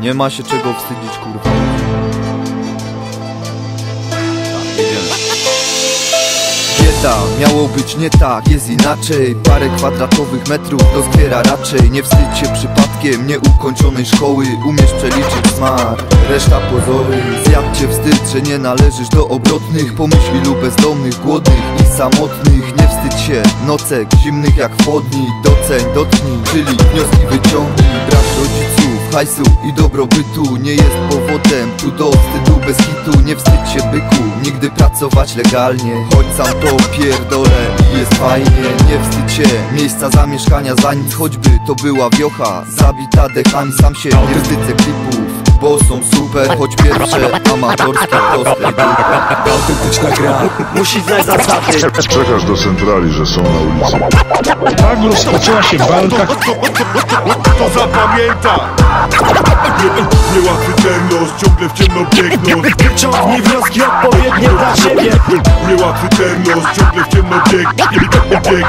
Nie ma się czego wstydzić, kurwa. Bieda, miało być nie tak, jest inaczej. Parę kwadratowych metrów rozbiera raczej. Nie wstydź się przypadkiem nieukończonej szkoły. Umiesz przeliczyć smar, reszta pozory. Zjadł wstyd, że nie należysz do obrotnych. Pomyśl ilu bezdomnych, głodnych i samotnych. Nie wstydź się, nocek zimnych jak w chłodni. Doceń, dotknij, czyli wnioski wyciągnij. Brak rodziców, hajsu i dobrobytu Nie jest powodem tu do wstydu bez hitu. Nie wstydź się byku, nigdy pracować legalnie. Choć sam to pierdolę i jest fajnie. Nie wstydź się, miejsca zamieszkania za nic. Choćby to była wiocha, zabita dechami Sam się nie wstydzę klipów bo są super, choć pierwsze amatorskie tosty Autentyczna gra musi znać zasady. Przekaż do centrali, że są na ulicy. Tak rozpoczęła się walka, To zapamięta. Nie- Niełatwy ten los, ciągle w ciemno biegnąc Wyciągnij wnioski odpowiednie dla siebie. Niełatwy ten los, ciągle w ciemno bieg bieg- bieg-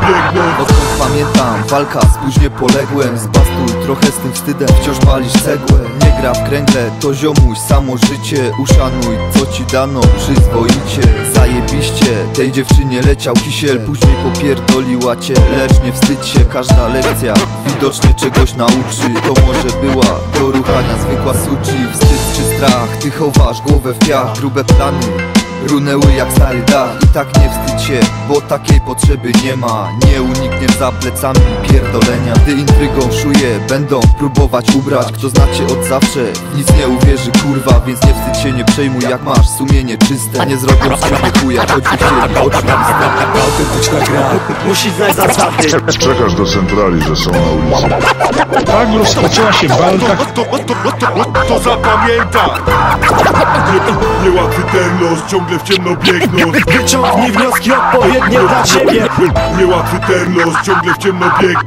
Biegnąc Odkąd pamiętam, walka, spóźnie poległem. Zbastuj trochę z tym wstydem, wciąż palisz cegłę. Nie gra w kręgle, to ziomuś, samo życie Uszanuj, co ci dano, przyzwoicie Zajebiście, tej dziewczynie leciał kisiel Później popierdoliła cię, lecz nie wstydź się Każda lekcja widocznie czegoś nauczy. To może była do ruchania zwykła suci. Wstyd czy strach, ty chowasz głowę w piach Grube plany Runęły jak stary dach. I tak nie wstydź się, bo takiej potrzeby nie ma. Nie unikniesz za plecami pierdolenia. Gdy intrygą szuje, będą próbować ubrać. Kto znacie od zawsze, nic nie uwierzy kurwa. Więc nie wstydź się, nie przejmuj jak masz sumienie czyste. Nie zrobią z ciebie chuja, choćby chcieli oczywiste Autentyczna gra. Musi znać zasady. Przekaż do centrali, że są na ulicy. tak rozpoczęła się walka, to, to, to, to, to zapamięta ten los, ciągle w ciemno biegnąc Wyciągnij wnioski odpowiednie dla siebie. Niełatwy ten los, ciągle w ciemno bieg